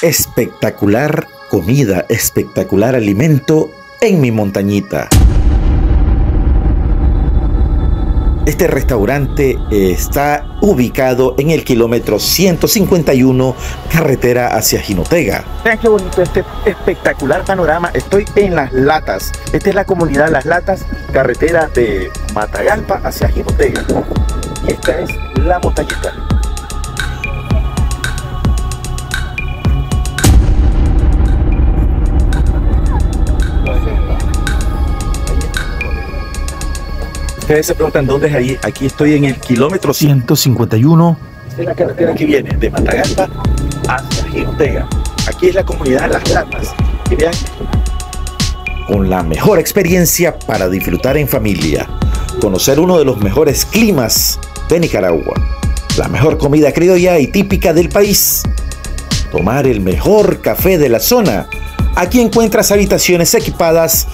Espectacular comida, espectacular alimento en mi montañita. Este restaurante está ubicado en el kilómetro 151, carretera hacia Jinotega. Vean qué bonito este espectacular panorama. Estoy en Las Latas. Esta es la comunidad Las Latas, carretera de Matagalpa hacia Jinotega. Y esta es la montañita. Ustedes se preguntan dónde es ahí. Aquí estoy en el kilómetro 151. Esta es la carretera que viene de Matagalpa hacia Jinotega. Aquí es la comunidad de Las Latas. Y vean, con la mejor experiencia para disfrutar en familia, conocer uno de los mejores climas de Nicaragua, la mejor comida criolla y típica del país, tomar el mejor café de la zona. Aquí encuentras habitaciones equipadas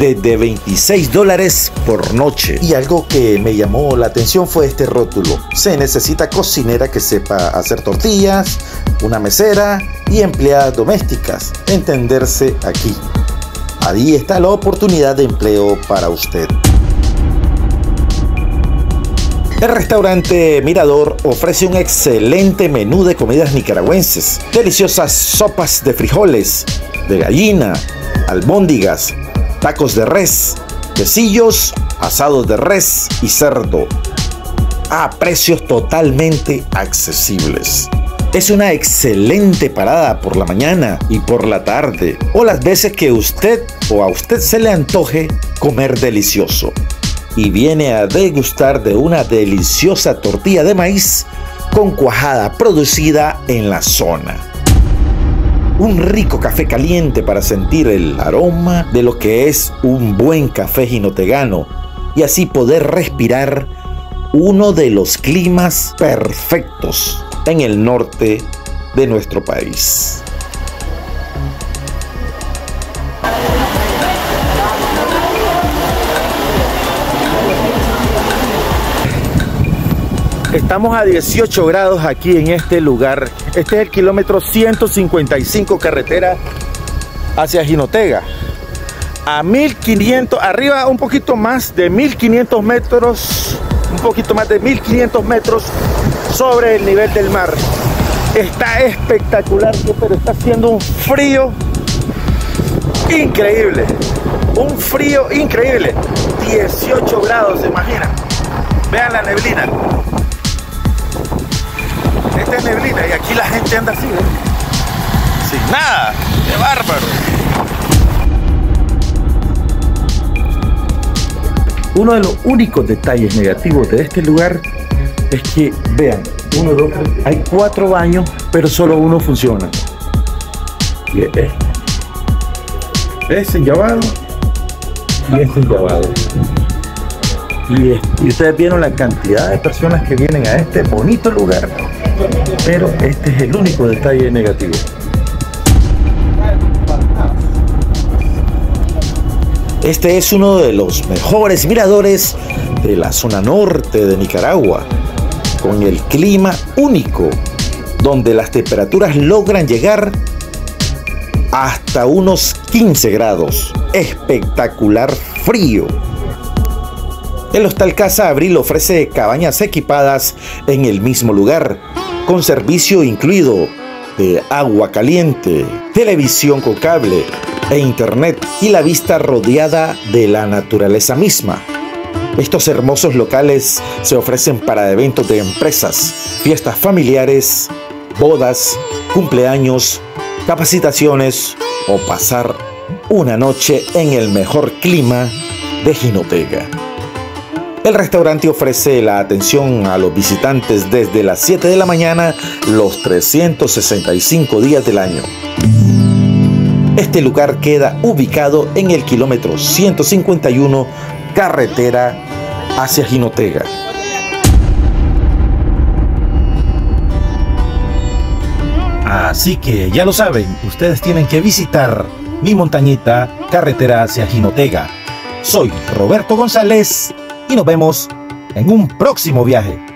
de 26 dólares por noche. Y algo que me llamó la atención fue este rótulo. Se necesita cocinera que sepa hacer tortillas, una mesera y empleadas domésticas. Entenderse aquí. Ahí está la oportunidad de empleo para usted. El restaurante Mirador ofrece un excelente menú de comidas nicaragüenses, deliciosas sopas de frijoles, de gallina, albóndigas, tacos de res, quesillos, asados de res y cerdo a precios totalmente accesibles. Es una excelente parada por la mañana y por la tarde o las veces que usted o a usted se le antoje comer delicioso y viene a degustar de una deliciosa tortilla de maíz con cuajada producida en la zona un rico café caliente para sentir el aroma de lo que es un buen café ginotegano y así poder respirar uno de los climas perfectos en el norte de nuestro país. Estamos a 18 grados aquí en este lugar. Este es el kilómetro 155 carretera hacia Jinotega. A 1500, arriba un poquito más de 1500 metros, un poquito más de 1500 metros sobre el nivel del mar. Está espectacular, pero está haciendo un frío increíble. Un frío increíble. 18 grados, se imaginan. Vean la neblina neblina y aquí la gente anda así, ¿eh? Sin nada, qué bárbaro. Uno de los únicos detalles negativos de este lugar es que, vean, uno, dos, hay cuatro baños, pero solo uno funciona. Y es este. Ese llavado y ese llavado. Y, y ustedes vieron la cantidad de personas que vienen a este bonito lugar pero este es el único detalle negativo. Este es uno de los mejores miradores de la zona norte de Nicaragua, con el clima único, donde las temperaturas logran llegar hasta unos 15 grados. Espectacular frío. El Hostal Casa Abril ofrece cabañas equipadas en el mismo lugar, con servicio incluido de agua caliente, televisión con cable e internet y la vista rodeada de la naturaleza misma. Estos hermosos locales se ofrecen para eventos de empresas, fiestas familiares, bodas, cumpleaños, capacitaciones o pasar una noche en el mejor clima de Jinotega. El restaurante ofrece la atención a los visitantes desde las 7 de la mañana los 365 días del año. Este lugar queda ubicado en el kilómetro 151 carretera hacia Jinotega. Así que ya lo saben, ustedes tienen que visitar mi montañita carretera hacia Jinotega. Soy Roberto González y nos vemos en un próximo viaje.